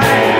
night.